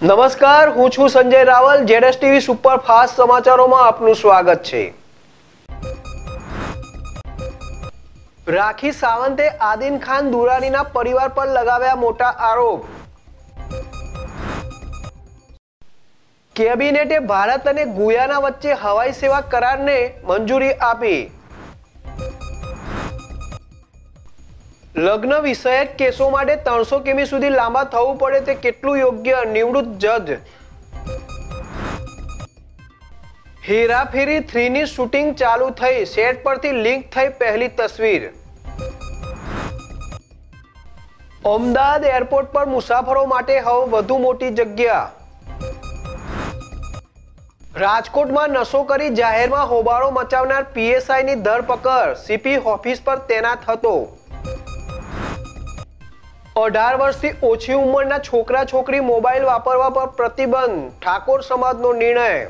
નમસ્કાર હું છું સંજય રાવલ જેડએસ ટીવી સુપર ફાસ્ટ સમાચારોમાં આપનું સ્વાગત છે. રાખી સાવંતે આદિન ખાન દુરાનીના પરિવાર પર લગાવ્યા મોટા આરોપ. કેબિનેટે ભારત અને ગુયાના વચ્ચે હવાઈ સેવા કરારને મંજૂરી આપી. લગ્ન વિષયક કેસો માટે ત્રણસો કિમી સુધી લાંબા થવું પડે તે કેટલું યોગ્ય, નિવૃત્ત જજ હેરાફેરી થ્રીની શૂટિંગ ચાલુ થઈ. સેટ પરથી લિંક થઈ પહેલી તસવીર. અમદાવાદ એરપોર્ટ પર મુસાફરો માટે હવે વધુ મોટી જગ્યા. રાજકોટમાં નશો કરી જાહેરમાં હોબાળો મચાવનાર પીએસઆઈની ધરપકડ. સીપી ઓફિસ પર તૈનાત હતો. અઢાર વર્ષથી ઓછી ઉંમરના છોકરા છોકરી મોબાઈલ વાપરવા પર પ્રતિબંધ. ઠાકોર સમાજનો નિર્ણય.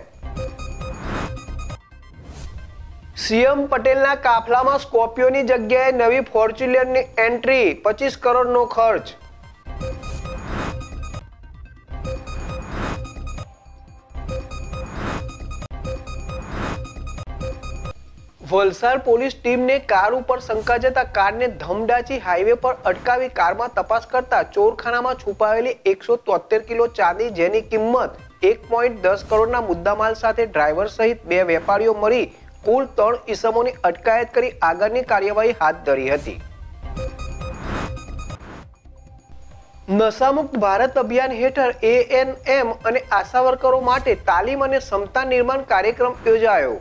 સીએમ પટેલના કાફલામાં સ્કોર્પિયોની જગ્યાએ નવી ફોર્ચ્યુનરની એન્ટ્રી, પચીસ કરોડનો ખર્ચ. વલસાડ પોલીસ ટીમને કાર ઉપર શંકા જતા કારને ધમડાચી હાઈવે પર અટકાવી કારમાં તપાસ કરતા ચોરખાનામાં છુપાવેલી એકસો તોતેર કિલો ચાંદી જેની કિંમત એક પોઈન્ટ દસ કરોડના મુદ્દામાલ સાથે ડ્રાઈવર સહિત બે વેપારીઓ મળી કુલ ત્રણ ઇસમોની અટકાયત કરી આગળની કાર્યવાહી હાથ ધરી હતી. નશામુક્ત ભારત અભિયાન હેઠળ એએનએમ અને આશા વર્કરો માટે તાલીમ અને ક્ષમતા નિર્માણ કાર્યક્રમ યોજાયો.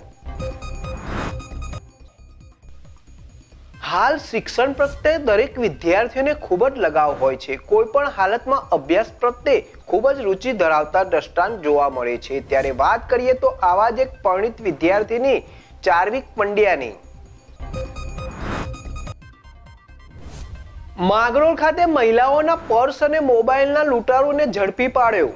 હાલ શિક્ષણ પ્રત્યે દરેક વિદ્યાર્થીઓને ખૂબ જ લગાવ હોય છે. કોઈ પણ હાલતમાં અભ્યાસ પ્રત્યે ખૂબ જ રુચિ ધરાવતા દ્રષ્ટાંત જોવા મળે છે. ત્યારે વાત કરીએ તો આવા જ એક પરિણિત વિદ્યાર્થીની ચાર્વિક પંડ્યાની. માગરોળ ખાતે મહિલાઓના પર્સ અને મોબાઈલના લૂંટારોને ઝડપી પાડ્યો.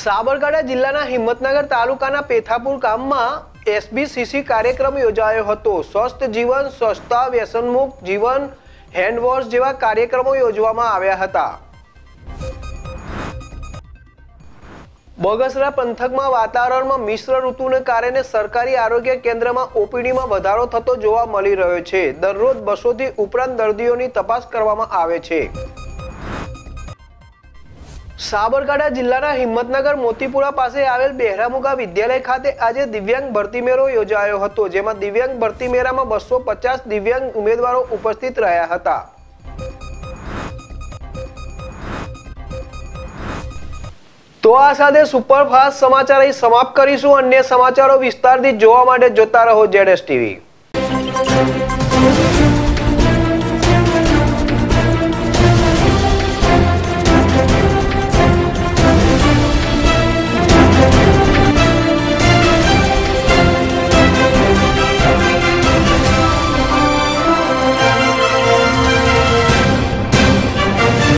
સાબરકાંઠા જિલ્લાના હિંમતનગર તાલુકાના પેથાપુર ગામમાં એસબીસીસી કાર્યક્રમ યોજાયો હતો. સ્વસ્થ જીવન, સ્વચ્છતા, વ્યસનમુક્ત જીવન, હેન્ડવોશ જેવા કાર્યક્રમો યોજવામાં આવ્યા હતા. બગસરા પંથકમાં વાતાવરણમાં મિશ્ર ઋતુને કારણે સરકારી આરોગ્ય કેન્દ્રમાં ઓપીડીમાં વધારો થતો જોવા મળી રહ્યો છે. દરરોજ બસોથી ઉપરાંત દર્દીઓની તપાસ કરવામાં આવે છે. સાબરકાંઠા જિલ્લાના હિંમતનગર મોતીપુરા પાસે આવેલ બહેરામુગા વિદ્યાલય ખાતે આજે દિવ્યાંગ ભરતી મેળો યોજાયો હતો, જેમાં દિવ્યાંગ ભરતી મેળામાં બસો પચાસ દિવ્યાંગ ઉમેદવારો ઉપસ્થિત રહ્યા હતા. તો આ સાથે સુપરફાસ્ટ સમાચાર અહીં સમાપ્ત કરીશું. અન્ય સમાચારો વિસ્તારથી જોવા માટે જોતા રહો જેડએસ ટીવી.